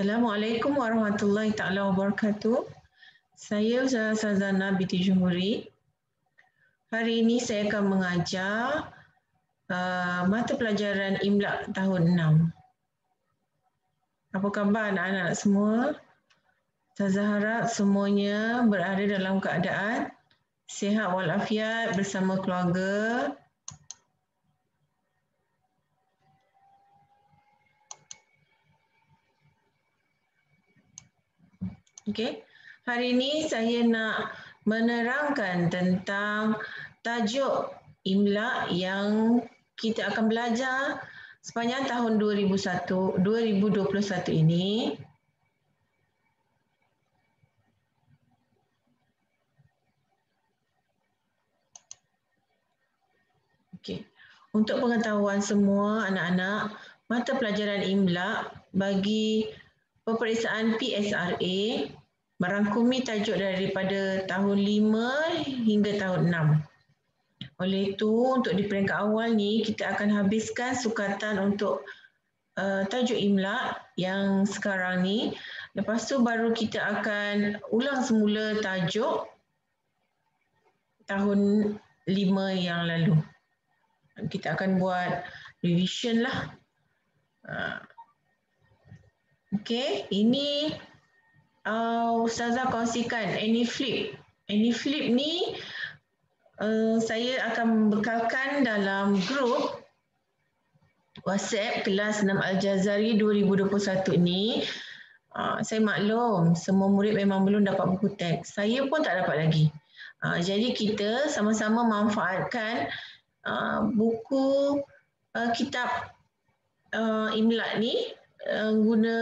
Assalamualaikum warahmatullahi taala wabarakatuh. Saya Ustazah binti Jumhuri. Hari ini saya akan mengajar uh, mata pelajaran Imlak tahun 6. Apa khabar anak-anak semua? Saya harap semuanya berada dalam keadaan sihat walafiat bersama keluarga Okey. Hari ini saya nak menerangkan tentang tajuk Imla yang kita akan belajar sepanjang tahun 2001 2021 ini. Okey. Untuk pengetahuan semua anak-anak, mata pelajaran Imla bagi peperiksaan PSRA merangkumi tajuk daripada tahun 5 hingga tahun 6. Oleh itu, untuk di peringkat awal ni, kita akan habiskan sukatan untuk uh, tajuk imla yang sekarang ni. Lepas tu baru kita akan ulang semula tajuk tahun 5 yang lalu. Kita akan buat revision lah. Uh, okay, ini uh, Ustazah kongsikan AnyFlip. AnyFlip ni uh, saya akan bekalkan dalam grup WhatsApp kelas 6 Al-Jazari 2021 ni. Uh, saya maklum semua murid memang belum dapat buku teks. Saya pun tak dapat lagi. Uh, jadi kita sama-sama manfaatkan uh, buku uh, kitab uh, Imlak ni uh, guna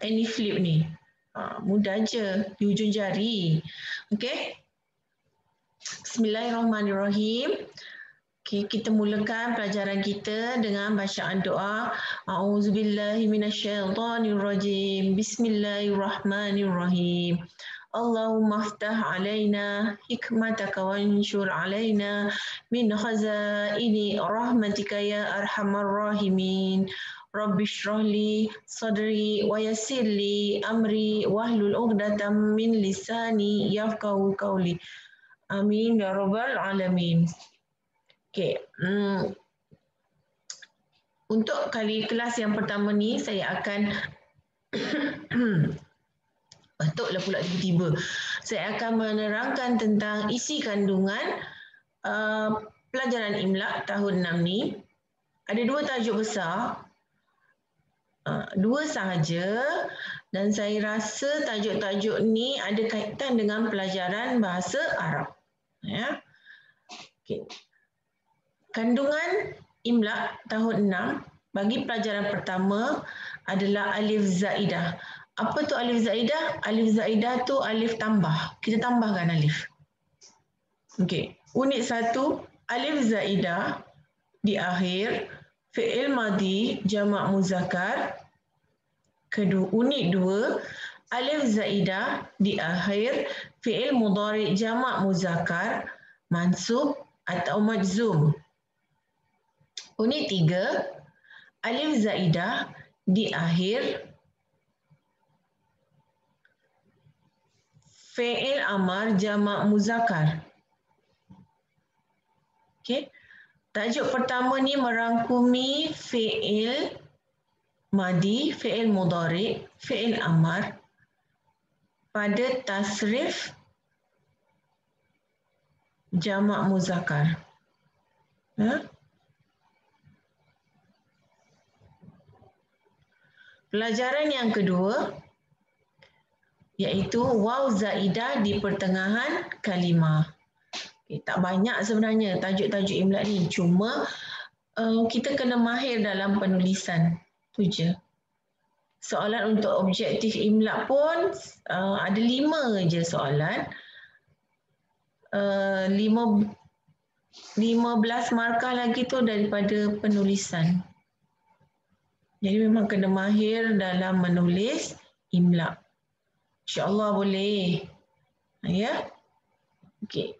AnyFlip ni. Ha, mudah je di ujung jari. Okey. Bismillahirrahmanirrahim. Okey, kita mulakan pelajaran kita dengan bacaan doa. A'udzubillahi minasyaitonirrajim. Bismillahirrahmanirrahim. Allahumma aftah alaina hikmataka wa anshur alaina min khazaini rahmatika ya arhamar rahimin. Rabbi shrahli sadri wa yassirli amri wahlul 'uqdatam min lisani yafqahu qawli. Amin ya rabbal alamin. Okey. Hmm. Untuk kali kelas yang pertama ni saya akan Batuklah pula tiba-tiba. Saya akan menerangkan tentang isi kandungan uh, pelajaran Imlak tahun 6 ni. Ada dua tajuk besar dua sahaja dan saya rasa tajuk-tajuk ni ada kaitan dengan pelajaran bahasa Arab. Ya. Okay. Kandungan Imlak tahun 6 bagi pelajaran pertama adalah alif zaidah. Apa tu alif zaidah? Alif zaidah tu alif tambah. Kita tambahkan alif. Okey. Unit satu, alif zaidah di akhir fi'il madi jamak muzakkar kedua unit dua alif zaidah di akhir fi'il mudhari jamak muzakkar mansub atau majzum. Unit tiga alif zaidah di akhir fi'il amar jamak muzakkar. Okey. Tajuk pertama ni merangkumi fi'il madi, fi'il mudari, fi'il amar pada tasrif jamak muzakkar. Ha? Pelajaran yang kedua iaitu waw zaidah di pertengahan kalimah. Okay, tak banyak sebenarnya tajuk-tajuk imla ni. Cuma uh, kita kena mahir dalam penulisan. Tu je. Soalan untuk objektif imla pun uh, ada lima je soalan. Uh, lima, lima belas markah lagi tu daripada penulisan. Jadi memang kena mahir dalam menulis imla. InsyaAllah boleh. Ya? Okey.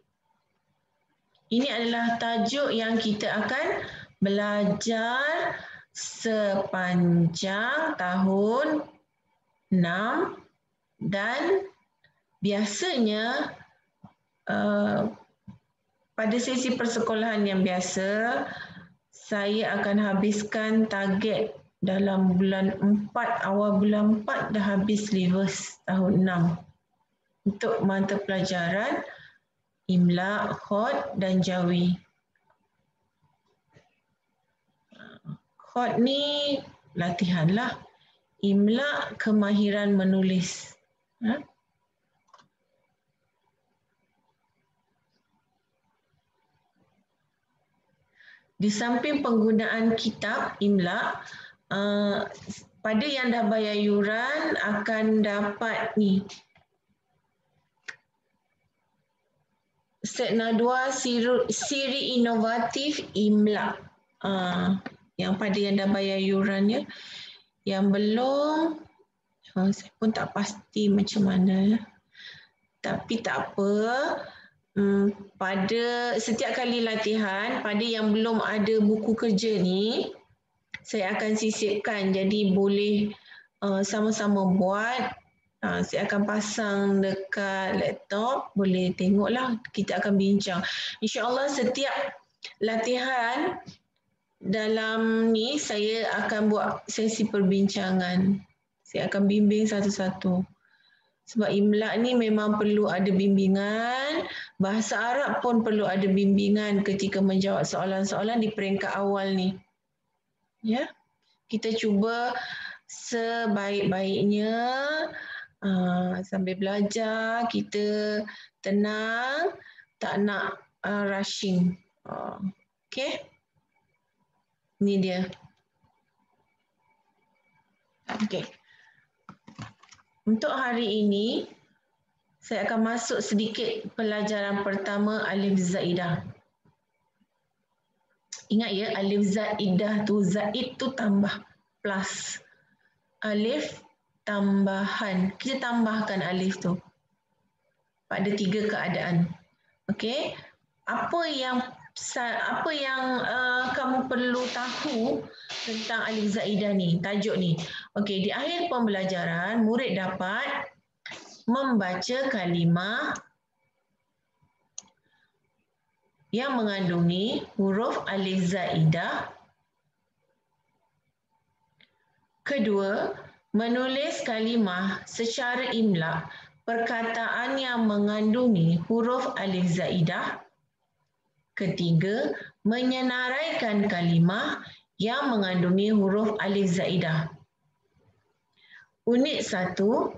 Ini adalah tajuk yang kita akan belajar sepanjang tahun enam dan biasanya uh, pada sesi persekolahan yang biasa saya akan habiskan target dalam bulan empat awal bulan empat dah habis syllabus tahun enam untuk mata pelajaran Imla, Khod dan Jawi. Khod ni latihan lah. Imla kemahiran menulis. Ha? Di samping penggunaan kitab Imla, uh, pada yang dah bayar yuran akan dapat ni Setna 2 siri, siri inovatif Imla. Uh, yang pada yang dah bayar yurannya yang belum oh, saya pun tak pasti macam mana. Tapi tak apa. Hmm, pada setiap kali latihan pada yang belum ada buku kerja ni saya akan sisipkan. Jadi boleh uh, sama-sama buat. Uh, saya akan pasang dekat laptop. Boleh tengoklah kita akan bincang. Insyaallah setiap latihan dalam ni saya akan buat sesi perbincangan. Saya akan bimbing satu-satu. Sebab imlak ni memang perlu ada bimbingan. Bahasa Arab pun perlu ada bimbingan ketika menjawab soalan-soalan di peringkat awal ni. Ya. Kita cuba sebaik-baiknya uh, sambil belajar kita tenang tak nak uh, rushing. Uh, okay. Ini dia. Okey. Untuk hari ini, saya akan masuk sedikit pelajaran pertama Alif Zaidah. Ingat ya, Alif Zaidah tu, Zaid tu tambah plus. Alif tambahan. Kita tambahkan Alif tu. Pada tiga keadaan. Okey. Apa yang apa yang uh, kamu perlu tahu tentang alif zaidah ni, tajuk ni. Okey, di akhir pembelajaran murid dapat membaca kalimah yang mengandungi huruf alif zaidah. Kedua, menulis kalimah secara imla perkataan yang mengandungi huruf alif zaidah. Ketiga, menyenaraikan kalimah yang mengandungi huruf alif zaidah. Unit satu,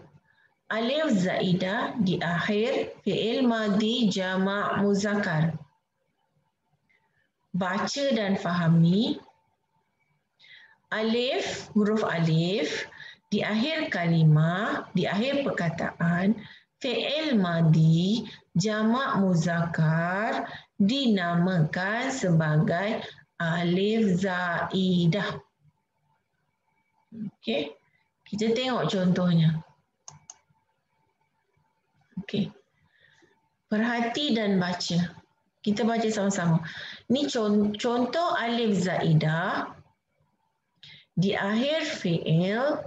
alif zaidah di akhir fi'il madi jama' muzakkar. Baca dan fahami alif, huruf alif di akhir kalimah, di akhir perkataan fi'il madi jama' muzakkar dinamakan sebagai alif zaidah. Okey. Kita tengok contohnya. Okey. Perhati dan baca. Kita baca sama-sama. Ini contoh alif zaidah di akhir fi'il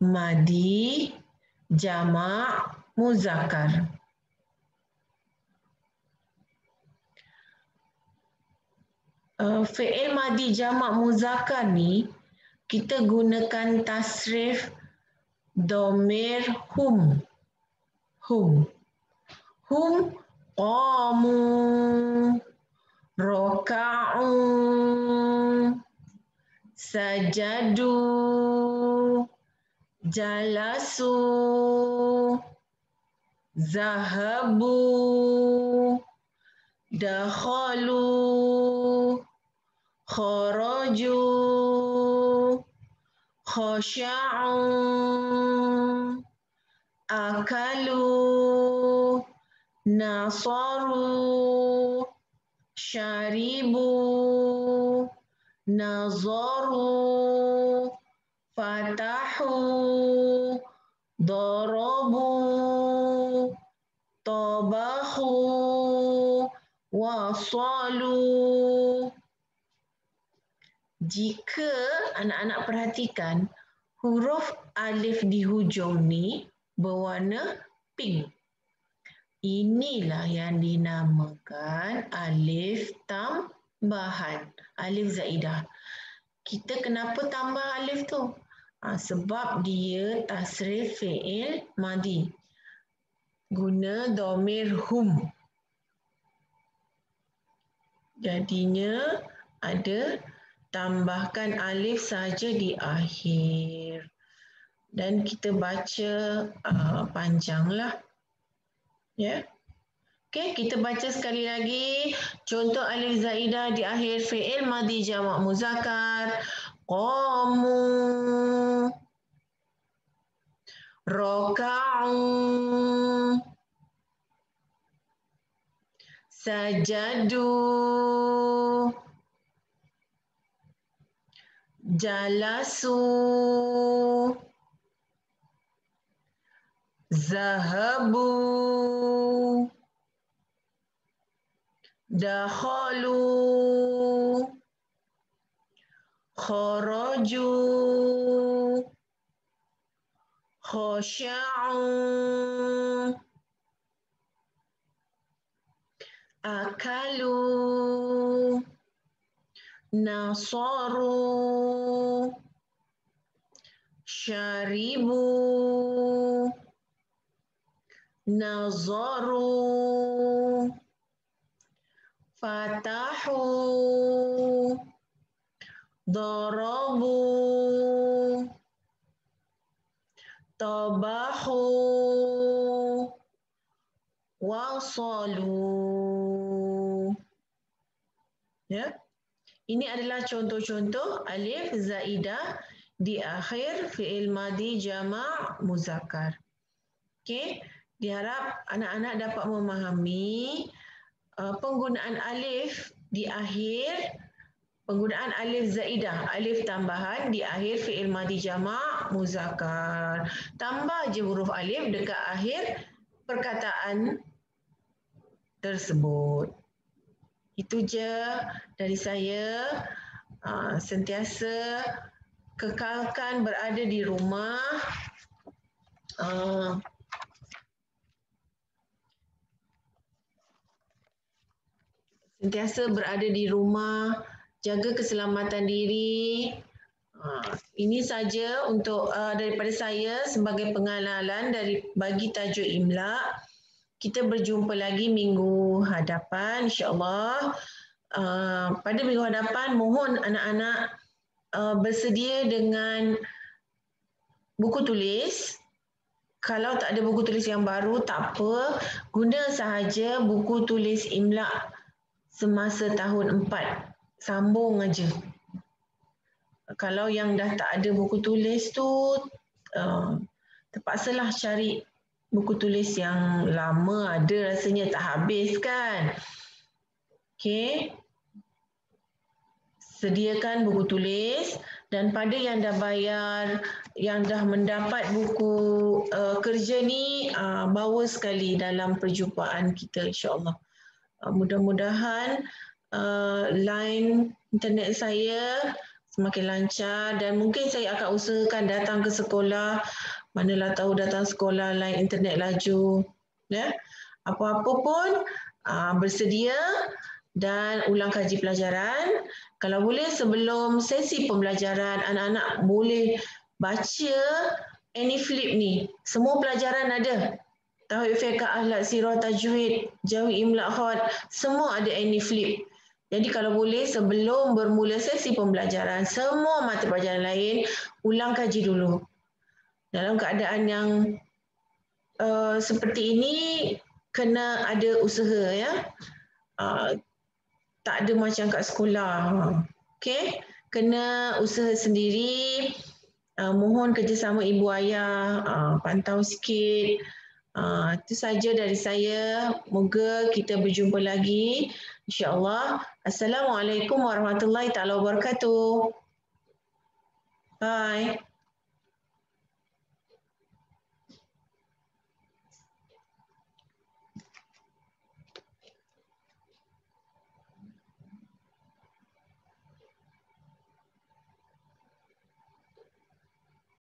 madi jama' muzakkar. Uh, fi'il madi jamak muzakkar ni kita gunakan tasrif domir hum. Hum. Hum qamu raka'u sajadu jalasu zahabu dakhalu خرجوا خشعوا أكلوا نصروا شربوا نظروا فتحوا ضربوا طبخوا وصلوا. Jika anak-anak perhatikan huruf alif di hujung ni berwarna pink. Inilah yang dinamakan alif tambahan, alif zaidah. Kita kenapa tambah alif tu? Ha, sebab dia tasrif fi'il madi. Guna domir hum. Jadinya ada tambahkan alif saja di akhir. Dan kita baca uh, panjanglah. Ya. Yeah. Okey, kita baca sekali lagi. Contoh alif zaidah di akhir fi'il madhi jamak muzakkar. Qamu. Raka'u. Sajadu. جلسوا ذهبوا دخلوا خرجوا خشعوا أكلوا nasaru syaribu nazaru fatahu darabu tabahu wasalu ya yeah. Ini adalah contoh-contoh alif zaidah di akhir fi'il madi jama' muzakkar. Okey, diharap anak-anak dapat memahami uh, penggunaan alif di akhir penggunaan alif zaidah, alif tambahan di akhir fi'il madi jama' muzakkar. Tambah je huruf alif dekat akhir perkataan tersebut. Itu je dari saya. Uh, sentiasa kekalkan berada di rumah. Uh, sentiasa berada di rumah, jaga keselamatan diri. Uh, ini saja untuk daripada saya sebagai pengenalan dari bagi tajuk imla kita berjumpa lagi minggu hadapan insyaAllah. Uh, pada minggu hadapan mohon anak-anak uh, bersedia dengan buku tulis. Kalau tak ada buku tulis yang baru, tak apa. Guna sahaja buku tulis imla semasa tahun empat. Sambung aja. Kalau yang dah tak ada buku tulis tu, uh, terpaksalah cari buku tulis yang lama ada rasanya tak habis kan. Okey. Sediakan buku tulis dan pada yang dah bayar, yang dah mendapat buku uh, kerja ni, uh, bawa sekali dalam perjumpaan kita insyaAllah. Uh, mudah-mudahan uh, line internet saya semakin lancar dan mungkin saya akan usahakan datang ke sekolah manalah tahu datang sekolah lain internet laju ya. Apa-apa pun uh, bersedia dan ulang kaji pelajaran. Kalau boleh sebelum sesi pembelajaran anak-anak boleh baca any flip ni. Semua pelajaran ada. Tauhid fiqh ahlak sirah tajwid jawi imla khat semua ada any flip. Jadi kalau boleh sebelum bermula sesi pembelajaran semua mata pelajaran lain ulang kaji dulu dalam keadaan yang uh, seperti ini kena ada usaha ya. Uh, tak ada macam kat sekolah. Okey kena usaha sendiri. Uh, mohon kerjasama ibu ayah uh, pantau sikit. Uh, itu saja dari saya. Moga kita berjumpa lagi insyaallah. Assalamualaikum warahmatullahi taala wabarakatuh. Bye